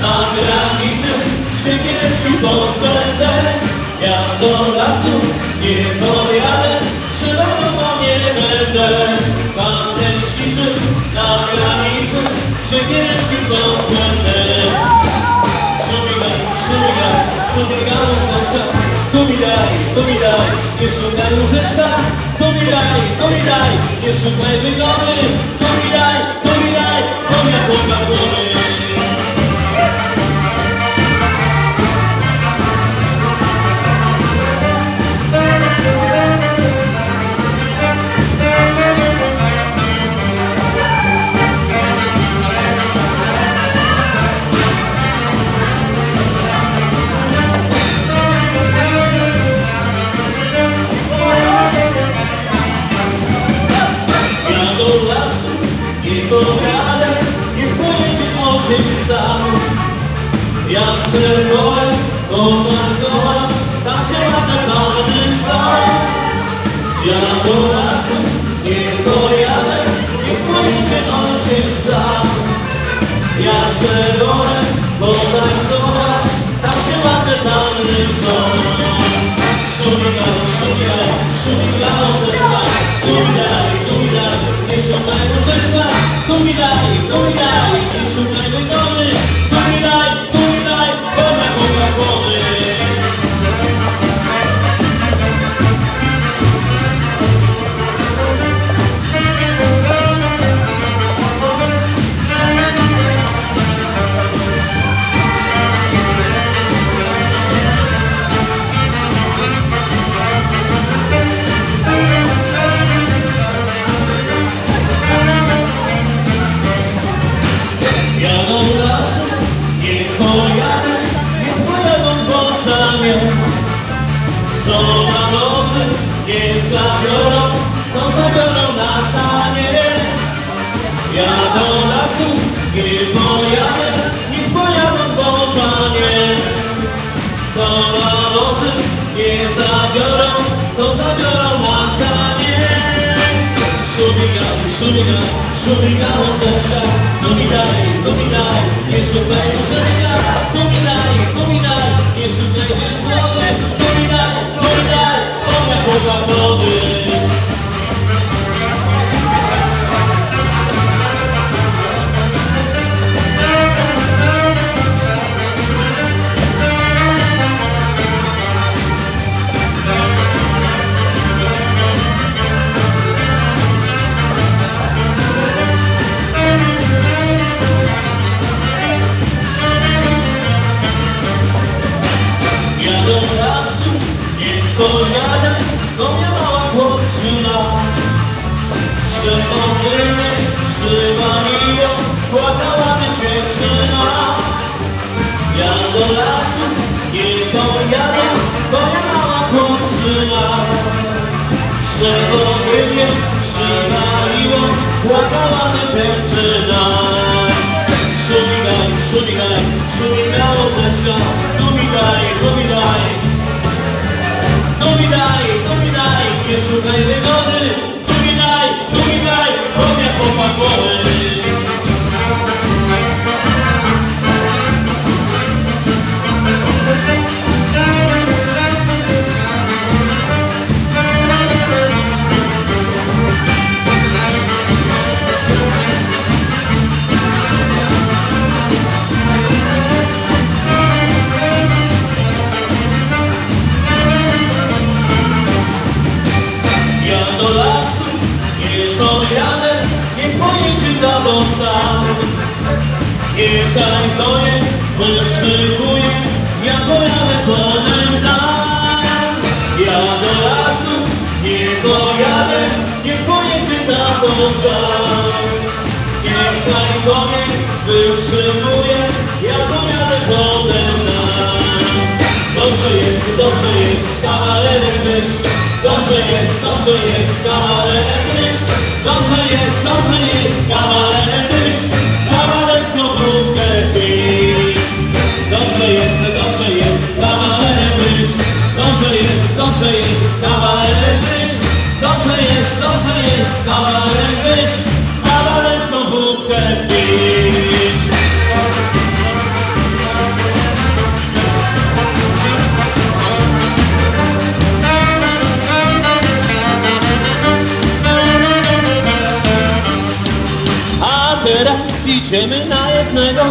Na granicy szpiegieżki pozbędę Ja do lasu nie pojadę Trzymego mam nie będę Pan też ciszy na granicy Szpiegieżki pozbędę Szumigaj, szumigaj, szumigaj łóżeczka Tu mi daj, tu mi daj Nie szukaj łóżeczka Tu mi daj, tu mi daj Nie szukaj wygody. Tu mi daj, tu mi daj To mnie Ja serwowałem, to nas Co na nocy nie zabiorą, to zabiorą na sanie. Ja do lasu nie pojadę, nie pojadą bożanie. Co na nocy nie zabiorą, to zabiorą na sanie. Szumiga, szumiga, szumiga łączeczka Tu mi daj, tu mi daj, nie szukaj łóżeczka Tu mi nie szukaj mała chłopczyna. Przepomnienie szyba miło, płakała mi dziewczyna. Ja do lasu nie pojadę, to mnie mała chłopczyna. Przepomnienie szyba miło, płakała mi dziewczyna. Szumigaj, szumigaj, szumigaj łóżeczka, tu mi daj, daj, nie tato sam. Niechaj konie wyszykuje, ja pojadę potem tam. Ja do lasu nie pojadę, nie pojedzie tato sam. Niechaj konie wyszykuje, ja pojadę potem tam. Dobrze jest, dobrze jest kawalerem być. Dobrze jest, dobrze jest kawalerem być. Dobrze jest, dobrze jest kavalem byč, kavalem A teraz jdeme na jednego